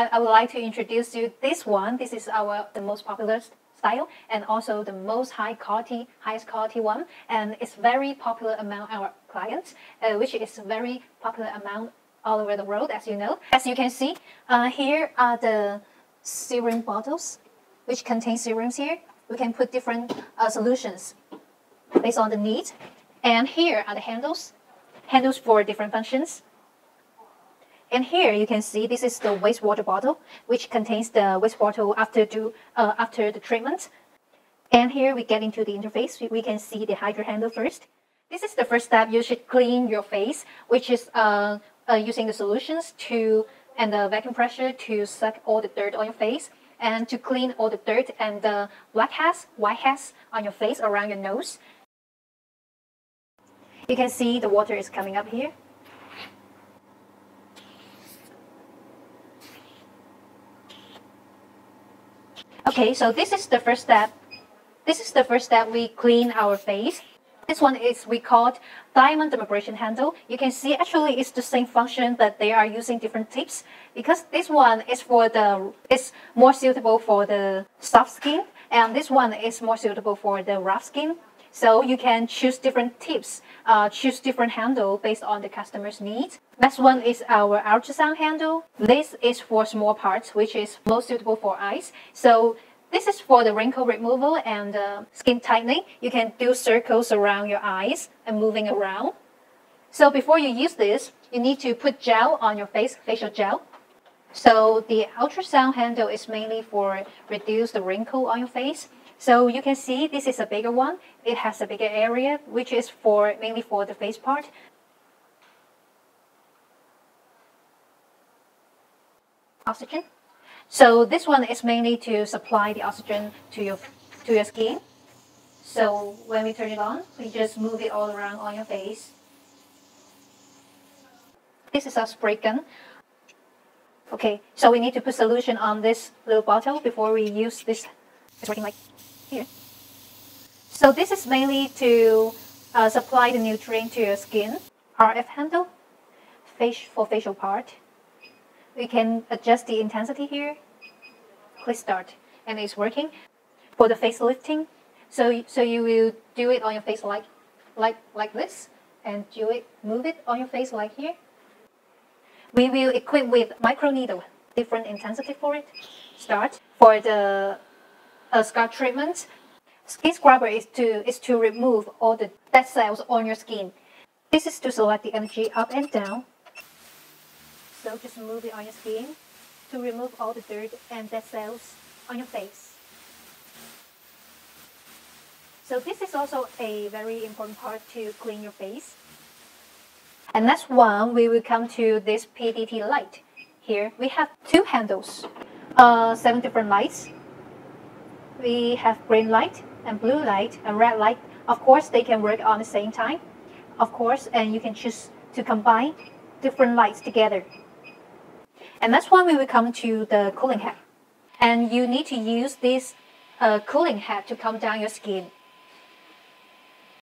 I, I would like to introduce you this one. This is our the most popular style and also the most high quality, highest quality one. And it's very popular among our clients, uh, which is very popular among all over the world, as you know. As you can see, uh, here are the serum bottles, which contain serums here. We can put different uh, solutions based on the need. And here are the handles, handles for different functions. And here you can see this is the wastewater bottle, which contains the wastewater after, do, uh, after the treatment. And here we get into the interface. We, we can see the hydro handle first. This is the first step. You should clean your face, which is uh, uh, using the solutions to and the vacuum pressure to suck all the dirt on your face and to clean all the dirt and the black heads, white heads on your face around your nose. You can see the water is coming up here. Okay, so this is the first step. This is the first step we clean our face. This one is we called diamond dermabrasion handle. You can see actually it's the same function, but they are using different tips because this one is for the is more suitable for the soft skin, and this one is more suitable for the rough skin. So you can choose different tips, uh, choose different handle based on the customer's needs. Next one is our ultrasound handle. This is for small parts, which is most suitable for eyes. So this is for the wrinkle removal and uh, skin tightening. You can do circles around your eyes and moving around. So before you use this, you need to put gel on your face, facial gel. So the ultrasound handle is mainly for reduce the wrinkle on your face. So you can see this is a bigger one. It has a bigger area, which is for mainly for the face part. Oxygen. So this one is mainly to supply the oxygen to your to your skin. So when we turn it on, we just move it all around on your face. This is our spray gun. Okay, so we need to put solution on this little bottle before we use this. It's working like here. So this is mainly to uh, supply the nutrient to your skin. RF handle face for facial part. We can adjust the intensity here. Click start and it's working. For the face lifting, so, so you will do it on your face like, like, like this and do it, move it on your face like here. We will equip with micro needle, different intensity for it. Start. For the uh, scar treatment, skin scrubber is to, is to remove all the dead cells on your skin. This is to select the energy up and down. So just move it on your skin to remove all the dirt and dead cells on your face. So this is also a very important part to clean your face. And next one, we will come to this PDT light. Here we have two handles, uh, seven different lights we have green light and blue light and red light. Of course, they can work on the same time. Of course, and you can choose to combine different lights together. And that's when we will come to the cooling head. And you need to use this uh, cooling head to calm down your skin.